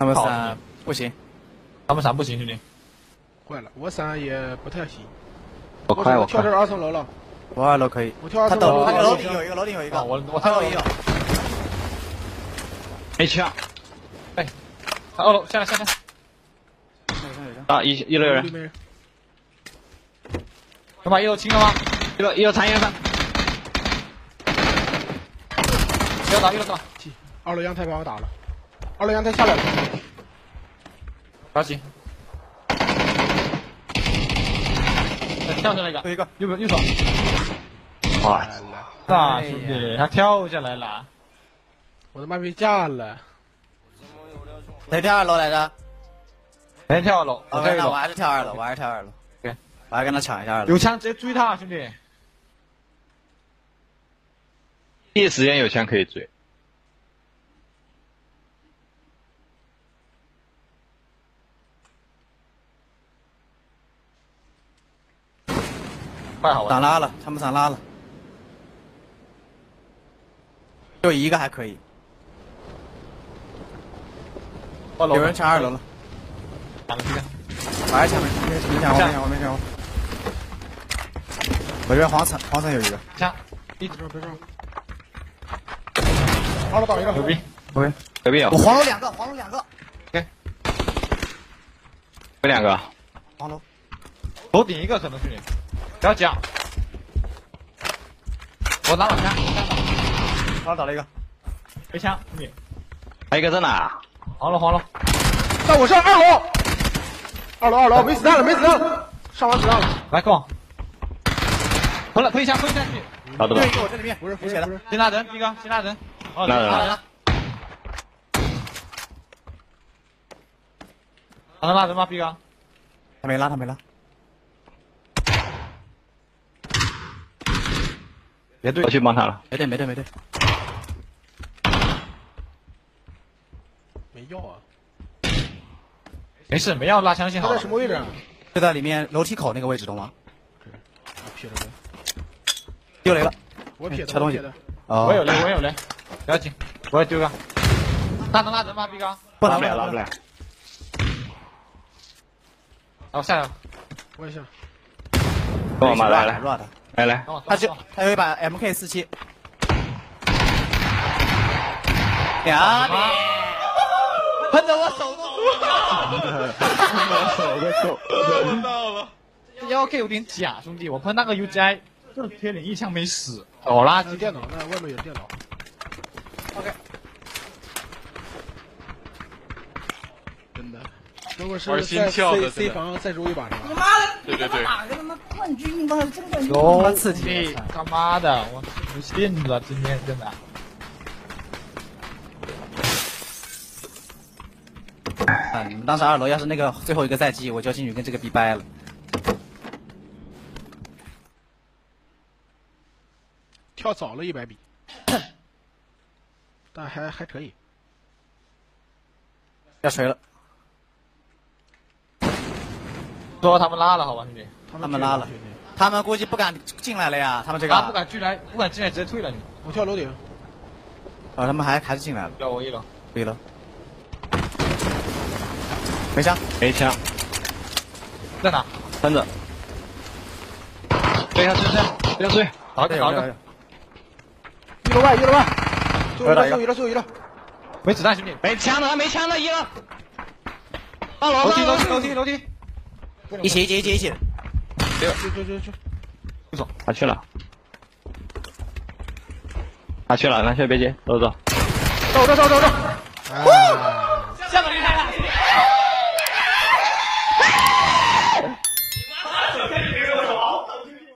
他们三不行，他们三不行，兄弟。坏了，我三也不太行。我快我快跳这。二层楼了，我二楼可以。我跳二层楼他楼顶有一个，楼顶有一个。啊我我二楼也有。没枪哎，他二楼下来下来。啊！一一楼有人。能把一楼清了吗？一楼一楼残烟上，一楼打一楼打，二楼阳台把我打了，二楼阳台下来了。不要急。再跳下来一个，有一个。右边右手。哇！大兄弟，他跳下来了。我的妈被架了。谁跳二楼来着？先跳二楼，我跳 OK，一楼。那我还是跳二楼，我还是跳二楼。OK 我还跟他抢一下二楼。有枪直接追他，兄弟。第一时间有枪可以追。快好了。上拉了，他们上拉了。就一个还可以，二楼有人抢二楼了，打个这个。我还抢没没抢，我没抢，我没抢。我这边黄层黄层有一个，枪，别上别上。二楼倒一个。牛逼。OK，隔壁有我黄楼两个，黄楼两个，有两个，黄楼。楼顶一个可能兄弟，不要讲。我拿把枪，黄楼倒了一个，没枪，兄弟。还有一个在哪？黄了黄了，在我上二楼。二楼二楼没子弹了没子弹了，上完子弹了。来跟我。喷了，推一下，推一枪，兄弟。找得到就一。个我这里面，不是不写的先拉人，一个先拉人。哦拉人拉人。他能拉人吗，逼哥？他没拉，他没拉。别对我，去帮他了。没对没对没对，没药啊。没事，没药拉枪信号他在。什么位置啊？就在里面楼梯口那个位置，懂吗？我撇了的，丢雷了。我撇的。敲东西我有雷，我有雷，不要紧，我要丢个。他能拉人吗，逼哥？不能拉不了，拉不了。然后下来，我也下。跟我妈来来乱的。来来，他就他有一把 MK 四七。呀，喷的我手都这幺 K 有点假，兄弟，我喷那个 UGI 就是贴脸一枪没死，好垃圾。电脑，那外面有电脑。OK。真的，如果是在跳 C 的 C 房再撸一把是吧？对对对，打个他妈冠军，妈的真冠军，有他妈刺激你！他妈的，我不信了，今天真的。啊，你们当时二楼要是那个最后一个赛季，我就进去跟这个逼掰了。跳早了一百米，但还还可以。要锤了，说他们拉了，好吧，兄弟。他他们拉了他们估计不敢进来了呀，他们这个。他不敢进来，不敢进来，直接退了你。我跳楼顶，啊，他们还还是进来了，要我一楼。可以了。没枪，没枪，在哪？喷着。追下追下追下追，打个打个，一楼外一楼外，最后一楼最后一楼最后一楼，没子弹，兄弟。没枪的没枪的一楼。二楼楼梯楼梯楼梯楼梯。一起一起一起一起。就就就就他去了，他去了，蓝雀别接，走走。走走走走走着，啊，下个厉害了。